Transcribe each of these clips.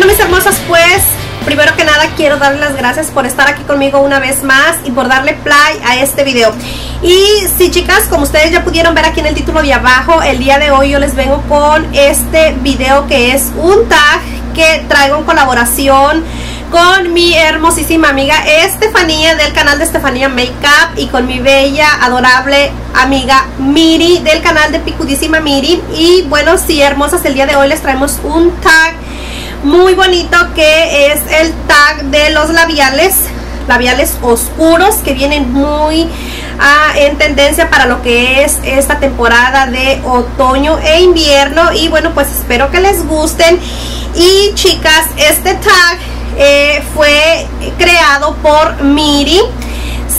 Bueno, mis hermosas, pues primero que nada quiero darles las gracias por estar aquí conmigo una vez más y por darle play a este video. Y sí chicas, como ustedes ya pudieron ver aquí en el título de abajo, el día de hoy yo les vengo con este video que es un tag que traigo en colaboración con mi hermosísima amiga Estefanía del canal de Estefanía Makeup y con mi bella, adorable amiga Miri del canal de Picudísima Miri. Y bueno, sí, hermosas, el día de hoy les traemos un tag muy bonito que es el tag de los labiales labiales oscuros que vienen muy ah, en tendencia para lo que es esta temporada de otoño e invierno y bueno pues espero que les gusten y chicas este tag eh, fue creado por Miri.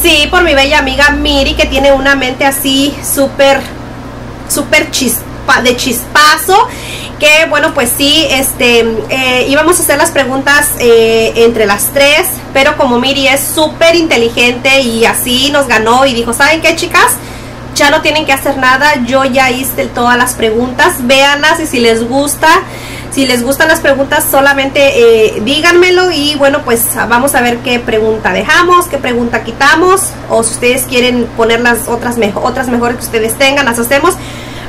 Sí, por mi bella amiga Miri, que tiene una mente así súper, súper chispa, de chispazo. Que bueno, pues sí, este, eh, íbamos a hacer las preguntas eh, entre las tres, pero como Miri es súper inteligente y así nos ganó y dijo, ¿saben qué chicas? ya no tienen que hacer nada, yo ya hice todas las preguntas, véanlas y si les gusta, si les gustan las preguntas solamente eh, díganmelo y bueno pues vamos a ver qué pregunta dejamos, qué pregunta quitamos o si ustedes quieren poner las otras, otras mejores que ustedes tengan, las hacemos.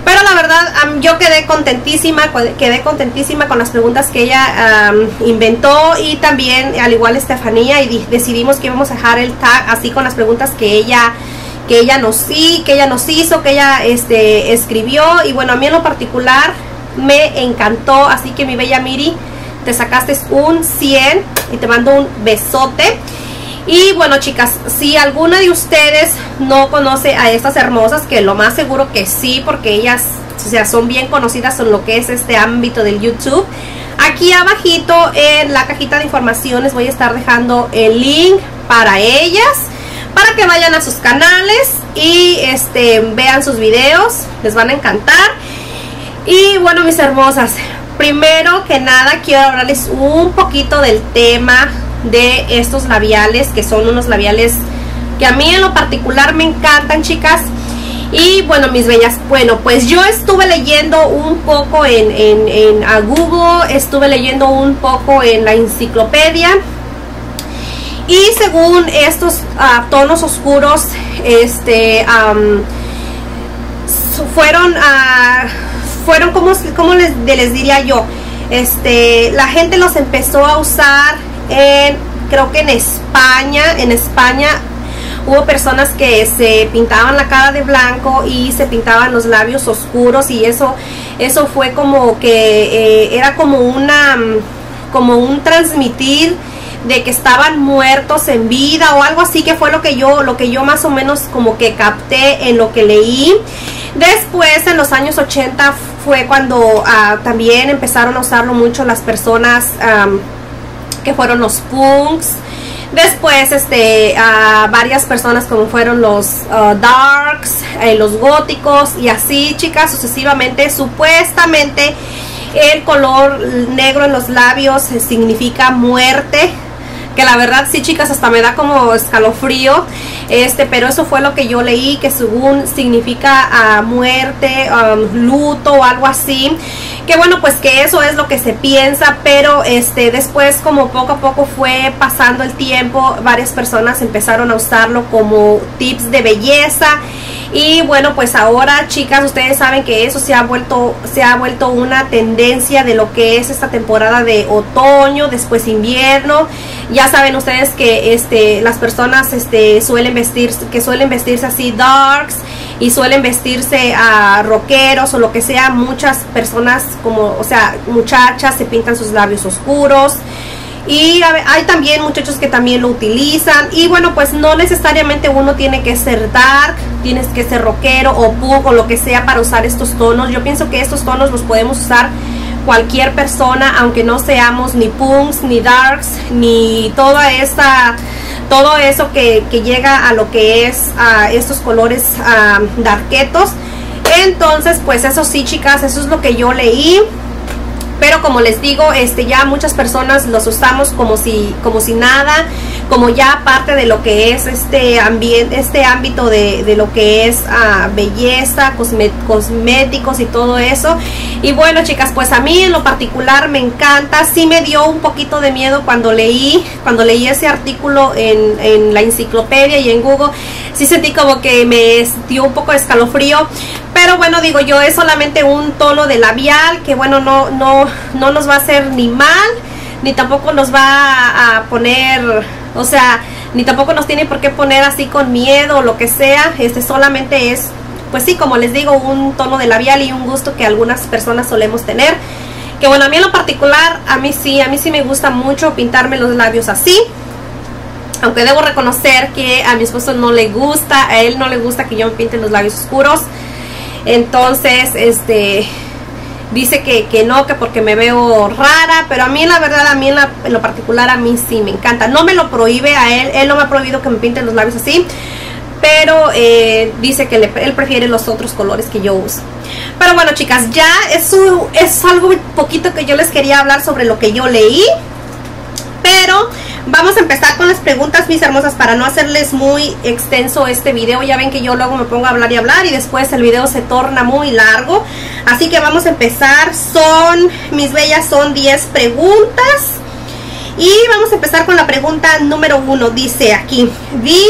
Pero la verdad, yo quedé contentísima, quedé contentísima con las preguntas que ella inventó y también, al igual Estefanía, y decidimos que íbamos a dejar el tag así con las preguntas que ella que ella nos que ella nos hizo, que ella este escribió y bueno, a mí en lo particular me encantó, así que mi bella Miri, te sacaste un 100 y te mando un besote. Y bueno chicas, si alguna de ustedes no conoce a estas hermosas, que lo más seguro que sí, porque ellas o sea, son bien conocidas en lo que es este ámbito del YouTube. Aquí abajito en la cajita de información les voy a estar dejando el link para ellas para que vayan a sus canales y este vean sus videos, les van a encantar. Y bueno, mis hermosas, primero que nada quiero hablarles un poquito del tema de estos labiales, que son unos labiales que a mí en lo particular me encantan, chicas. Y bueno, mis bellas, bueno, pues yo estuve leyendo un poco en, en, a Google, estuve leyendo un poco en la enciclopedia y según estos ah, tonos oscuros, este, fueron, uh, fueron como, como les, les diría yo, este, la gente los empezó a usar creo que en España, en España hubo personas que se pintaban la cara de blanco y se pintaban los labios oscuros y eso, eso fue como que eh, era como una, como un transmitir de que estaban muertos en vida o algo así que fue lo que yo lo que yo más o menos como que capté en lo que leí. Después en los años 80 fue cuando ah, también empezaron a usarlo mucho las personas que fueron los punks. Después este varias personas como fueron los ah, darks eh, los góticos y así chicas sucesivamente. Supuestamente el color negro en los labios significa muerte que la verdad sí chicas hasta me da como escalofrío este pero eso fue lo que yo leí que según significa ah, muerte um, luto o algo así que bueno pues que eso es lo que se piensa pero este después como poco a poco fue pasando el tiempo varias personas empezaron a usarlo como tips de belleza y bueno pues ahora chicas ustedes saben que eso se ha vuelto se ha vuelto una tendencia de lo que es esta temporada de otoño después invierno saben ustedes que este las personas este suelen vestir que suelen vestirse así darks y suelen vestirse a rockeros o lo que sea muchas personas como o sea muchachas se pintan sus labios oscuros. Y hay también muchachos que también lo utilizan. Y bueno pues no necesariamente uno tiene que ser dark tienes que ser rockero o punk o lo que sea para usar estos tonos. Yo pienso que estos tonos los podemos usar cualquier persona aunque no seamos ni punks ni darks ni toda esta todo eso que, llega a lo que es a estos colores darketos. Entonces pues eso sí chicas eso es lo que yo leí pero como les digo, este ya muchas personas los usamos como si como si nada, como ya parte de lo que es este ambiente, este ámbito de, de lo que es ah, belleza, cosméticos y todo eso. Y bueno, chicas, pues a mí en lo particular me encanta. Sí me dio un poquito de miedo cuando leí, cuando leí ese artículo en, en la enciclopedia y en Google. Sí sentí como que me dio un poco de escalofrío pero bueno, digo yo, es solamente un tono de labial que bueno, no, no, no nos va a hacer ni mal, ni tampoco nos va a poner, o sea, ni tampoco nos tiene por qué poner así con miedo o lo que sea. Este solamente es, pues sí, como les digo, un tono de labial y un gusto que algunas personas solemos tener. Que bueno, a mí en lo particular, a mí sí, a mí sí me gusta mucho pintarme los labios así aunque debo reconocer que a mi esposo no le gusta, a él no le gusta que yo me pinte los labios oscuros. Entonces, este dice que, que, no, que porque me veo rara, pero a mí la verdad, a mí en, lo particular, a mí sí me encanta. No me lo prohíbe a él, él no me ha prohibido que me pinten los labios así, pero eh, dice que él prefiere los otros colores que yo uso. Pero bueno, chicas, ya eso es algo poquito que yo les quería hablar sobre lo que yo leí, pero Vamos a empezar con las preguntas, mis hermosas, para no hacerles muy extenso este video. Ya ven que yo luego me pongo a hablar y hablar y después el video se torna muy largo. Así que vamos a empezar. Son, mis bellas, son 10 preguntas. Y vamos a empezar con la pregunta número uno. Dice aquí, di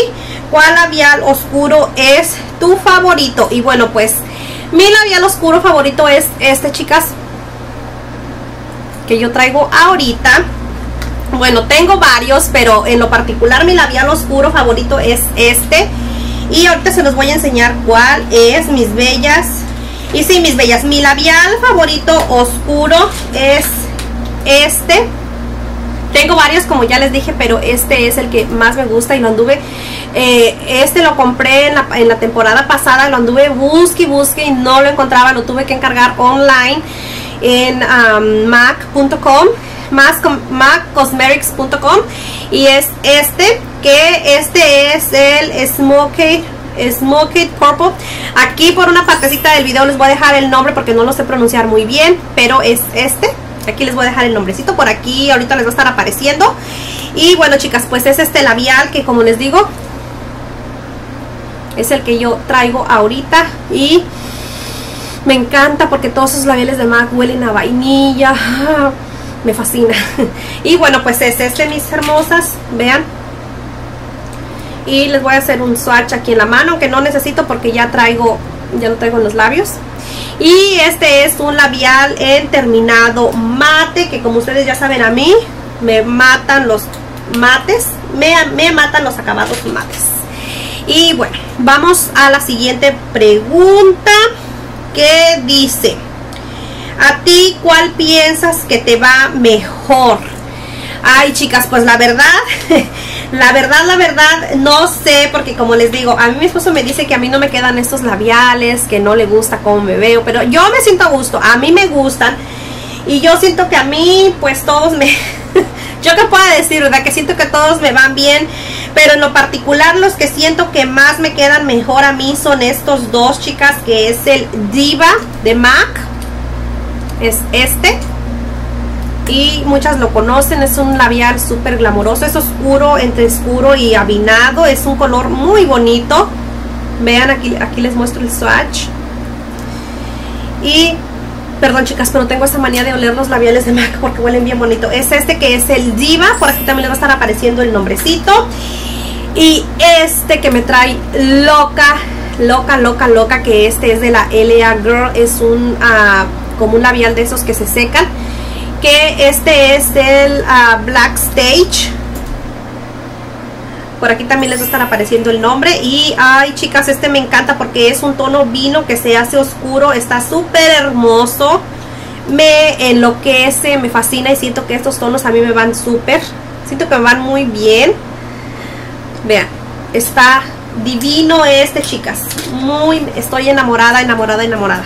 cuál labial oscuro es tu favorito. Y bueno, pues mi labial oscuro favorito es este, chicas. Que yo traigo ahorita. Bueno, tengo varios, pero en lo particular mi labial oscuro favorito es este. Y ahorita se los voy a enseñar cuál es, mis bellas. Y sí, mis bellas, mi labial favorito oscuro es este. Tengo varios, como ya les dije, pero este es el que más me gusta y lo anduve. Eh, este lo compré en la, temporada pasada, lo anduve busque y busque y no lo encontraba, lo tuve que encargar online en mac.com maccosmetics.com y es este que este es el Smoked Smoked Purple. Aquí por una partecita del video les voy a dejar el nombre porque no lo sé pronunciar muy bien pero es este. Aquí les voy a dejar el nombrecito por aquí ahorita les va a estar apareciendo. Y bueno chicas pues es este labial que como les digo es el que yo traigo ahorita y me encanta porque todos esos labiales de MAC huelen a vainilla me fascina. Y bueno pues es este mis hermosas vean. Y les voy a hacer un swatch aquí en la mano que no necesito porque ya traigo ya lo traigo en los labios. Y este es un labial en terminado mate que como ustedes ya saben a mí me matan los mates me, me matan los acabados mates. Y bueno vamos a la siguiente pregunta que dice ¿A ti cuál piensas que te va mejor? Ay, chicas, pues la verdad, la verdad, la verdad, no sé, porque como les digo, a mí mi esposo me dice que a mí no me quedan estos labiales, que no le gusta cómo me veo, pero yo me siento a gusto, a mí me gustan, y yo siento que a mí, pues todos me... yo que puedo decir, ¿verdad? Que siento que todos me van bien, pero en lo particular los que siento que más me quedan mejor a mí son estos dos, chicas, que es el Diva de MAC es este. Y muchas lo conocen, es un labial súper glamoroso, es oscuro, entre oscuro y avinado, es un color muy bonito, vean aquí, aquí les muestro el swatch. Y perdón chicas, pero tengo esta manía de oler los labiales de MAC porque huelen bien bonito, es este que es el Diva, por aquí también les va a estar apareciendo el nombrecito. Y este que me trae loca, loca, loca, loca, que este es de la LA Girl, es un... Uh, como un labial de esos que se secan que este es del ah, Black Stage. Por aquí también les estar apareciendo el nombre y ay chicas este me encanta porque es un tono vino que se hace oscuro está súper hermoso. Me enloquece, me fascina y siento que estos tonos a mí me van súper. Siento que me van muy bien. Vean, está divino este chicas. Muy, estoy enamorada, enamorada, enamorada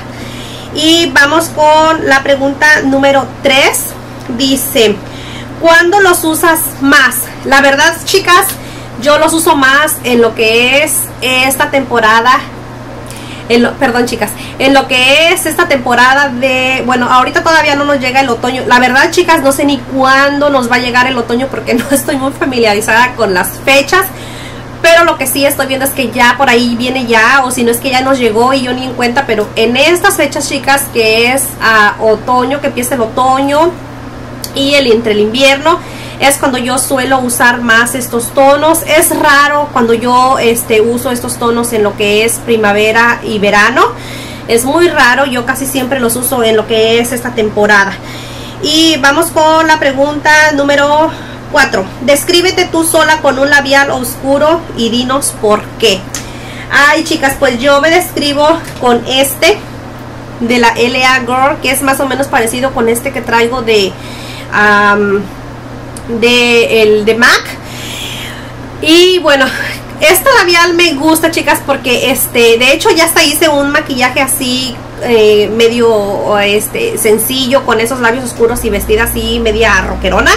y vamos con la pregunta número 3. Dice, ¿cuándo los usas más? La verdad, chicas, yo los uso más en lo que es esta temporada. perdón chicas, en lo que es esta temporada de, bueno, ahorita todavía no nos llega el otoño. La verdad chicas, no sé ni cuándo nos va a llegar el otoño porque no estoy muy familiarizada con las fechas. Pero lo que sí estoy viendo es que ya por ahí viene ya, o si no es que ya nos llegó y yo ni en cuenta, pero en estas fechas chicas que es a otoño, que empieza el otoño y el entre el invierno, es cuando yo suelo usar más estos tonos. Es raro cuando yo este, uso estos tonos en lo que es primavera y verano. Es muy raro, yo casi siempre los uso en lo que es esta temporada. Y vamos con la pregunta número 4. Descríbete tú sola con un labial oscuro y dinos por qué. Ay, chicas, pues yo me describo con este de la LA Girl, que es más o menos parecido con este que traigo de de el de MAC. Y bueno, este labial me gusta, chicas, porque este, de hecho ya hasta hice un maquillaje así eh, medio este sencillo con esos labios oscuros y vestida así media roquerona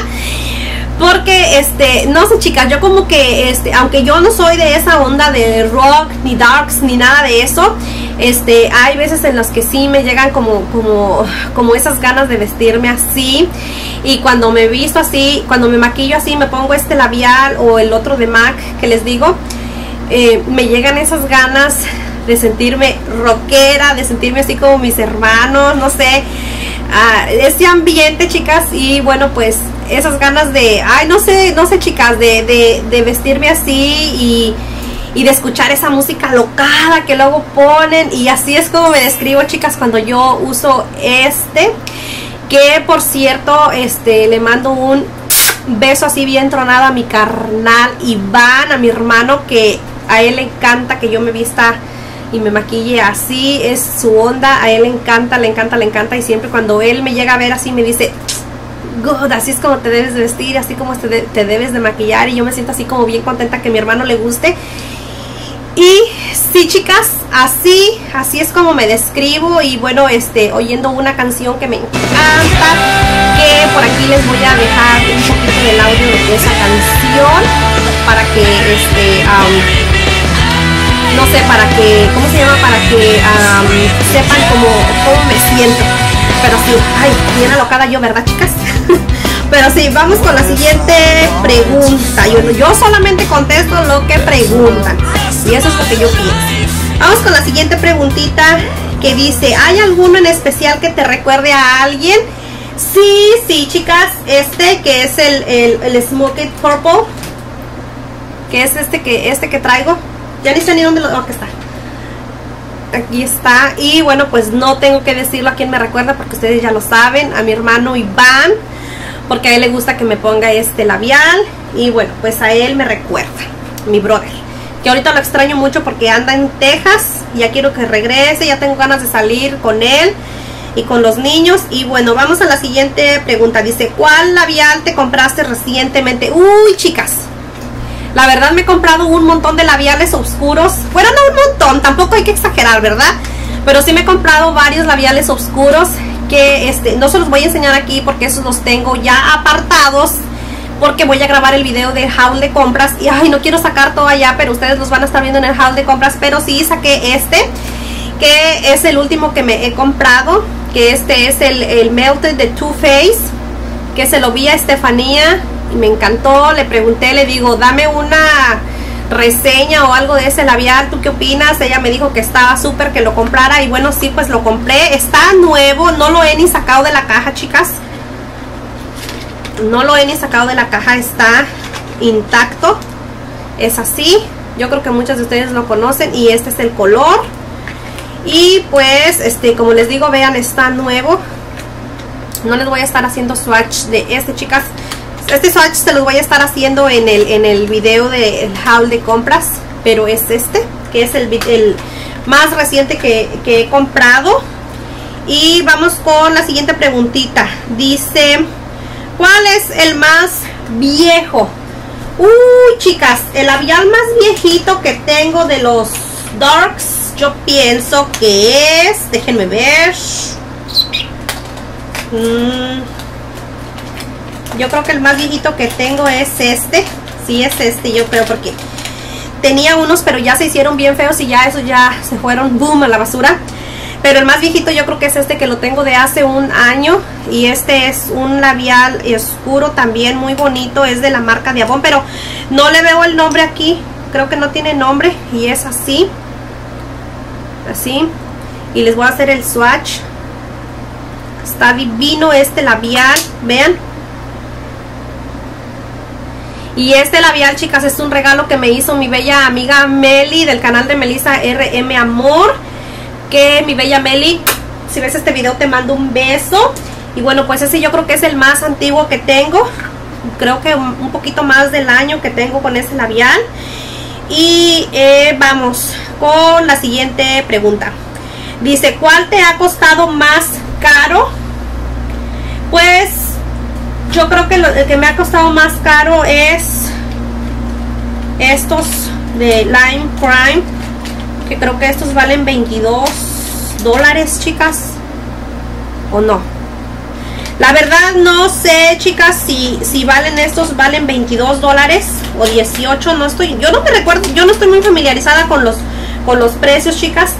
porque este no sé chicas yo como que este aunque yo no soy de esa onda de rock ni darks ni nada de eso este hay veces en las que sí me llegan como como como esas ganas de vestirme así. Y cuando me visto así cuando me maquillo así me pongo este labial o el otro de MAC que les digo eh, me llegan esas ganas de sentirme rockera de sentirme así como mis hermanos no sé. Uh, este ambiente chicas y bueno pues esas ganas de, ay, no sé, no sé chicas, de, de, vestirme así y, y, de escuchar esa música locada que luego ponen. Y así es como me describo chicas cuando yo uso este, que por cierto, este, le mando un beso así bien tronado a mi carnal Iván, a mi hermano que a él le encanta que yo me vista y me maquille así, es su onda, a él le encanta, le encanta, le encanta. Y siempre cuando él me llega a ver así me dice, good, así es como te debes de vestir, así como te, te debes de maquillar y yo me siento así como bien contenta que mi hermano le guste. Y sí, chicas, así, así es como me describo y bueno, este, oyendo una canción que me encanta, que por aquí les voy a dejar un poquito del audio de esa canción para que, este, no sé, para que, ¿cómo se llama? Para que sepan cómo, cómo me siento. Pero sí, ay, bien alocada yo, ¿verdad, chicas? Pero sí, vamos con la siguiente pregunta. Yo, yo solamente contesto lo que preguntan. Y eso es lo que yo pienso. Vamos con la siguiente preguntita que dice, ¿hay alguno en especial que te recuerde a alguien? Sí, sí, chicas, este que es el, el, el Smoked Purple, que es este que, este que traigo. Ya ni sé ni dónde lo... Oh, que está aquí está y bueno pues no tengo que decirlo a quien me recuerda porque ustedes ya lo saben a mi hermano Iván porque a él le gusta que me ponga este labial y bueno pues a él me recuerda mi brother que ahorita lo extraño mucho porque anda en Texas ya quiero que regrese ya tengo ganas de salir con él y con los niños y bueno vamos a la siguiente pregunta dice ¿cuál labial te compraste recientemente? uy chicas la verdad me he comprado un montón de labiales oscuros. Bueno, no un montón, tampoco hay que exagerar, ¿verdad? Pero sí me he comprado varios labiales oscuros que este, no se los voy a enseñar aquí porque esos los tengo ya apartados porque voy a grabar el video de haul de compras y ay no quiero sacar todo allá pero ustedes los van a estar viendo en el haul de compras pero sí saqué este que es el último que me he comprado que este es el, el Melted de Too Faced que se lo vi a Estefanía y me encantó, le pregunté, le digo, dame una reseña o algo de ese labial, ¿tú qué opinas? Ella me dijo que estaba súper, que lo comprara y bueno, sí, pues lo compré, está nuevo, no lo he ni sacado de la caja, chicas. No lo he ni sacado de la caja, está intacto, es así, yo creo que muchos de ustedes lo conocen y este es el color. Y pues, este, como les digo, vean, está nuevo. No les voy a estar haciendo swatch de este, chicas este swatch se los voy a estar haciendo en el, en el video del haul de compras, pero es este, que es el, el más reciente que, que he comprado. Y vamos con la siguiente preguntita. Dice, ¿cuál es el más viejo? Uy, chicas, el labial más viejito que tengo de los Darks, yo pienso que es, déjenme ver. Mmm yo creo que el más viejito que tengo es este. Sí, es este, yo creo, porque tenía unos, pero ya se hicieron bien feos y ya esos ya se fueron boom a la basura. Pero el más viejito yo creo que es este que lo tengo de hace un año. Y este es un labial oscuro también muy bonito. Es de la marca de pero no le veo el nombre aquí. Creo que no tiene nombre y es así. Así. Y les voy a hacer el swatch. Está divino este labial. Vean. Y este labial, chicas, es un regalo que me hizo mi bella amiga Meli del canal de Melissa RM Amor. Que mi bella Meli, si ves este video te mando un beso. Y bueno, pues ese yo creo que es el más antiguo que tengo. Creo que un poquito más del año que tengo con ese labial. Y eh, vamos con la siguiente pregunta. Dice, ¿cuál te ha costado más caro? Pues yo creo que lo que me ha costado más caro es estos de Lime Crime. Que creo que estos valen 22 dólares, chicas. ¿O no? La verdad no sé, chicas, si, si valen estos, valen 22 dólares o 18, no estoy, yo no me recuerdo, yo no estoy muy familiarizada con los, con los precios, chicas.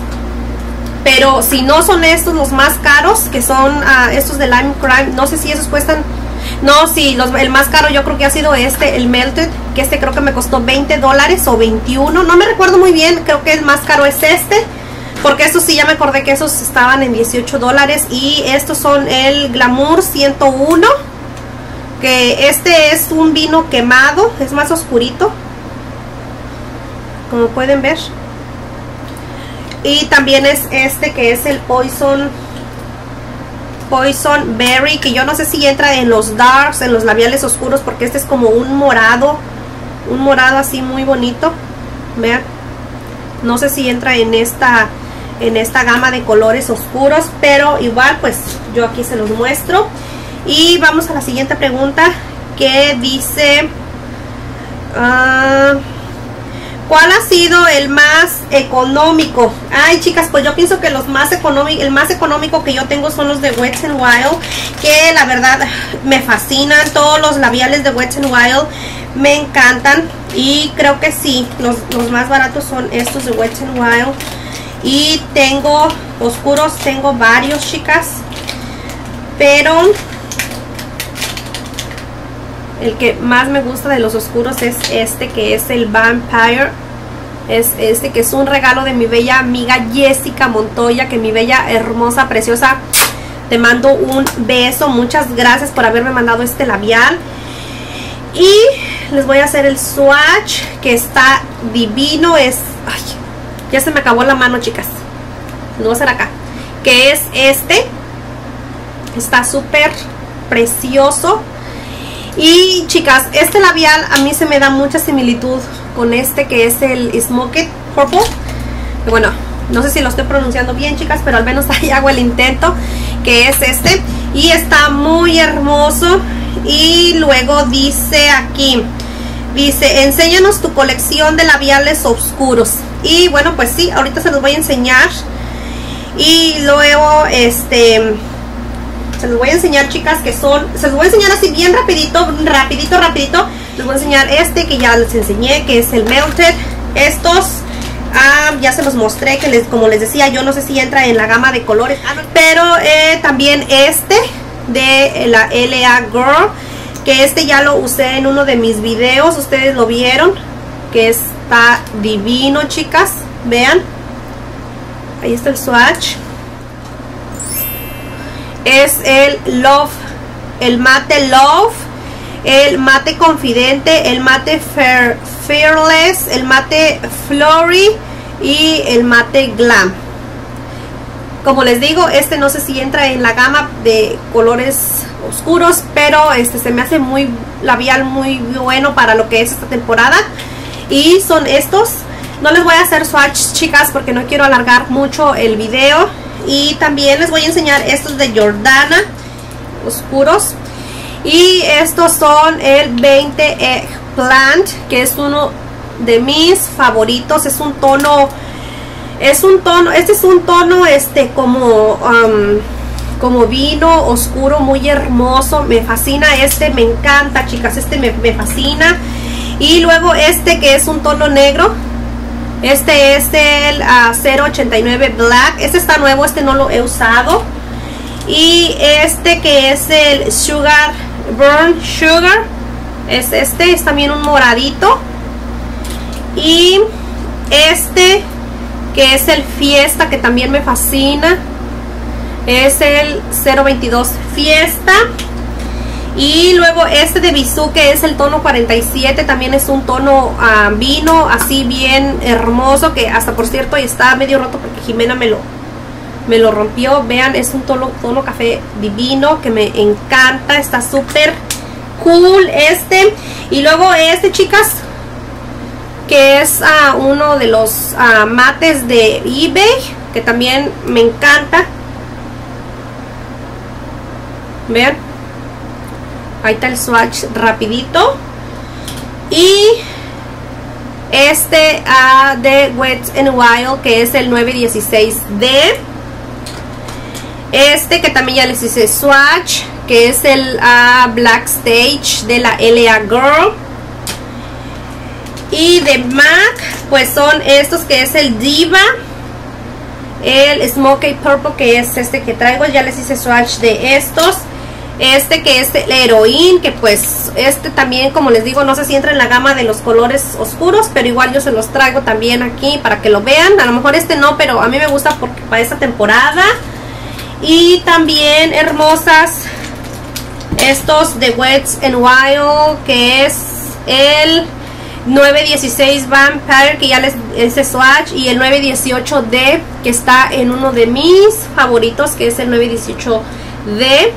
Pero si no son estos los más caros, que son ah, estos de Lime Crime, no sé si esos cuestan no, sí, el más caro yo creo que ha sido este, el Melted, que este creo que me costó 20 dólares o 21. No me recuerdo muy bien, creo que el más caro es este. Porque estos sí, ya me acordé que esos estaban en 18 dólares. Y estos son el Glamour 101. Que este es un vino quemado, es más oscurito. Como pueden ver. Y también es este que es el Poison Poison Berry, que yo no sé si entra en los darks, en los labiales oscuros, porque este es como un morado, un morado así muy bonito. Vean, no sé si entra en esta, en esta gama de colores oscuros, pero igual pues yo aquí se los muestro. Y vamos a la siguiente pregunta que dice... Ah, ¿Cuál ha sido el más económico? Ay, chicas, pues yo pienso que los más económicos, el más económico que yo tengo son los de Wet n Wild, que la verdad me fascinan. Todos los labiales de Wet n Wild me encantan y creo que sí, los, los más baratos son estos de Wet n Wild. Y tengo oscuros, tengo varios, chicas, pero el que más me gusta de los oscuros es este que es el Vampire. Es este que es un regalo de mi bella amiga Jessica Montoya, que mi bella, hermosa, preciosa, te mando un beso. Muchas gracias por haberme mandado este labial. Y les voy a hacer el swatch, que está divino. Es... Ay, ya se me acabó la mano, chicas. Lo voy a hacer acá. Que es este. Está súper precioso. Y chicas, este labial a mí se me da mucha similitud con este que es el Smoked Purple. Que bueno, no sé si lo estoy pronunciando bien chicas, pero al menos ahí hago el intento, que es este. Y está muy hermoso. Y luego dice aquí, dice, enséñanos tu colección de labiales oscuros. Y bueno, pues sí, ahorita se los voy a enseñar. Y luego, este, se los voy a enseñar, chicas, que son... Se los voy a enseñar así bien rapidito, rapidito, rapidito. Les voy a enseñar este que ya les enseñé, que es el Melted. Estos... Ah, ya se los mostré, que les, como les decía, yo no sé si entra en la gama de colores. Pero eh, también este de la LA Girl. Que este ya lo usé en uno de mis videos. Ustedes lo vieron. Que está divino, chicas. Vean. Ahí está el swatch es el Love, el mate Love, el mate Confidente, el mate Fearless, el mate Flory y el mate Glam. Como les digo, este no sé si entra en la gama de colores oscuros, pero este se me hace muy labial, muy bueno para lo que es esta temporada. Y son estos. No les voy a hacer swatch, chicas, porque no quiero alargar mucho el video. Y también les voy a enseñar estos de Jordana, oscuros. Y estos son el 20 Plant, que es uno de mis favoritos. Es un tono, es un tono, este es un tono este como, um, como vino oscuro, muy hermoso. Me fascina este, me encanta chicas, este me, me fascina. Y luego este que es un tono negro, Este es el 089 Black. Este está nuevo, este no lo he usado. Y este que es el Sugar Burn Sugar. Es este, es también un moradito. Y este que es el Fiesta, que también me fascina. Es el 022 Fiesta. Y luego este de Bisú que es el tono 47, también es un tono ah, vino, así bien hermoso, que hasta por cierto está medio roto porque Jimena me lo, me lo rompió. Vean, es un tono, tono café divino que me encanta, está súper cool este. Y luego este, chicas, que es ah, uno de los ah, mates de eBay, que también me encanta. Vean Ahí está el swatch rapidito. Y este uh, de Wet n Wild, que es el 916D. Este que también ya les hice swatch, que es el Black Stage de la LA Girl. Y de MAC, pues son estos que es el Diva. El Smokey Purple, que es este que traigo. Ya les hice swatch de estos. Este que es el heroín, que pues este también, como les digo, no sé si entra en la gama de los colores oscuros, pero igual yo se los traigo también aquí para que lo vean. A lo mejor este no, pero a mí me gusta porque para esta temporada. Y también hermosas estos de Wets and Wild, que es el 916 Vampire, que ya les ese swatch, y el 918D, que está en uno de mis favoritos, que es el 918D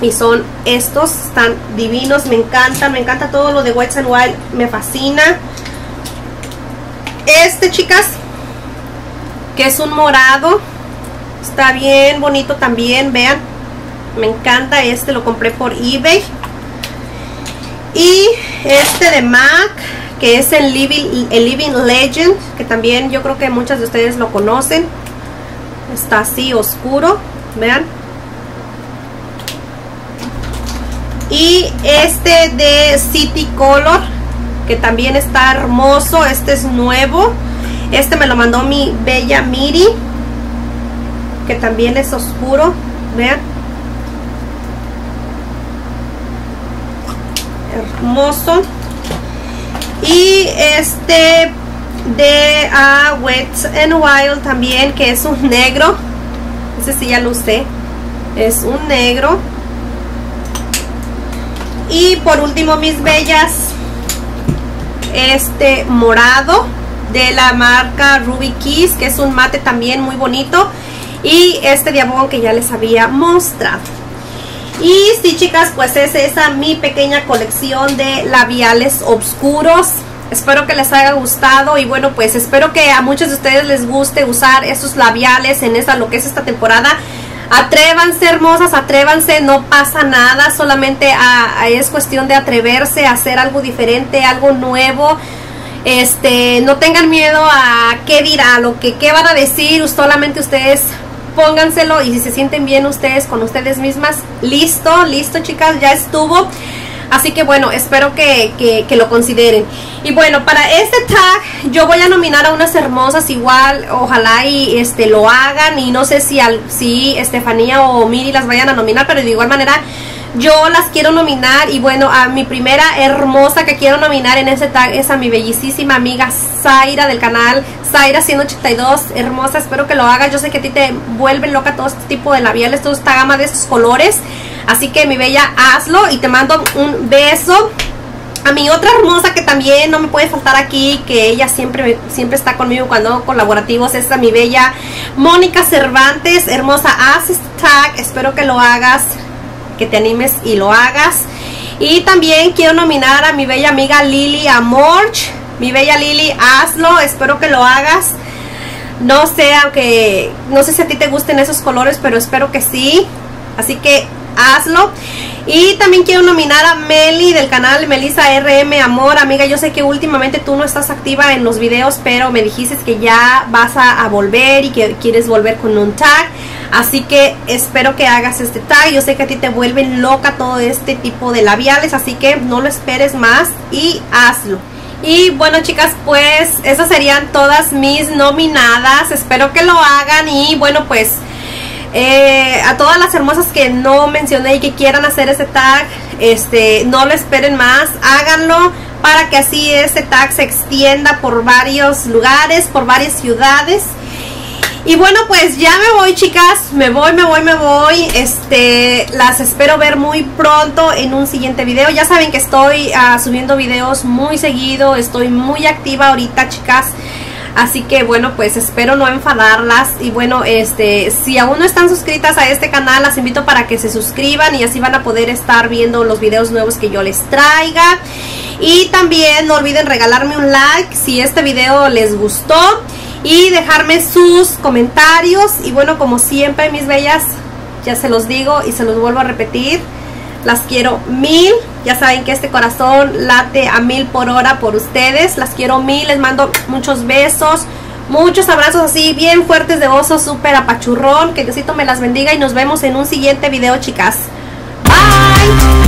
y son estos, están divinos, me encanta, me encanta todo lo de White and Wild, me fascina. Este, chicas, que es un morado, está bien bonito también, vean, me encanta este, lo compré por eBay. Y este de MAC, que es el Living, el Living Legend, que también yo creo que muchas de ustedes lo conocen. Está así oscuro, vean y este de City Color que también está hermoso este es nuevo. Este me lo mandó mi bella Miri que también es oscuro vean. Hermoso. Y este de uh, Wet and Wild también que es un negro. Ese sí ya lo usé. Es un negro y por último, mis bellas, este morado de la marca Ruby Kiss, que es un mate también muy bonito. Y este diamond que ya les había mostrado. Y sí, chicas, pues es esa mi pequeña colección de labiales oscuros. Espero que les haya gustado y bueno, pues espero que a muchos de ustedes les guste usar estos labiales en esta, lo que es esta temporada. Atrévanse, hermosas, atrévanse, no pasa nada, solamente es cuestión de atreverse a hacer algo diferente, algo nuevo. Este, no tengan miedo a qué dirá, lo que qué van a decir, solamente ustedes pónganselo y si se sienten bien ustedes con ustedes mismas, listo, listo chicas, ya estuvo. Así que bueno, espero que, lo consideren. Y bueno, para este tag yo voy a nominar a unas hermosas igual, ojalá y este lo hagan y no sé si, al, si Estefanía o Miri las vayan a nominar, pero de igual manera yo las quiero nominar y bueno, a mi primera hermosa que quiero nominar en ese tag es a mi bellísima amiga Zaira del canal Zaira 182, hermosa, espero que lo hagas, yo sé que a ti te vuelven loca todo este tipo de labiales, toda esta gama de estos colores, así que mi bella, hazlo y te mando un beso. A mi otra hermosa que también no me puede faltar aquí, que ella siempre, siempre está conmigo cuando colaborativos, es mi bella Mónica Cervantes, hermosa, haz este tag, espero que lo hagas, que te animes y lo hagas. Y también quiero nominar a mi bella amiga Lili Amorch. Mi bella Lili, hazlo, espero que lo hagas. No sé, aunque no sé si a ti te gusten esos colores, pero espero que sí. Así que hazlo. Y también quiero nominar a Meli del canal Melissa RM Amor. Amiga, yo sé que últimamente tú no estás activa en los videos, pero me dijiste que ya vas a, a volver y que quieres volver con un tag. Así que espero que hagas este tag. Yo sé que a ti te vuelven loca todo este tipo de labiales, así que no lo esperes más y hazlo. Y bueno chicas, pues esas serían todas mis nominadas. Espero que lo hagan y bueno pues eh, a todas las hermosas que no mencioné y que quieran hacer ese tag, este, no lo esperen más, háganlo para que así ese tag se extienda por varios lugares, por varias ciudades. Y bueno, pues ya me voy, chicas. Me voy, me voy, me voy. Este, las espero ver muy pronto en un siguiente video. Ya saben que estoy ah, subiendo videos muy seguido. Estoy muy activa ahorita, chicas. Así que bueno, pues espero no enfadarlas. Y bueno, este, si aún no están suscritas a este canal, las invito para que se suscriban y así van a poder estar viendo los videos nuevos que yo les traiga. Y también no olviden regalarme un like si este video les gustó y dejarme sus comentarios. Y bueno, como siempre, mis bellas, ya se los digo y se los vuelvo a repetir. Las quiero mil. Ya saben que este corazón late a mil por hora por ustedes. Las quiero mil. Les mando muchos besos. Muchos abrazos así bien fuertes de oso, súper apachurrón. Que Diosito me las bendiga y nos vemos en un siguiente video, chicas. Bye.